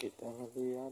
Que tengas día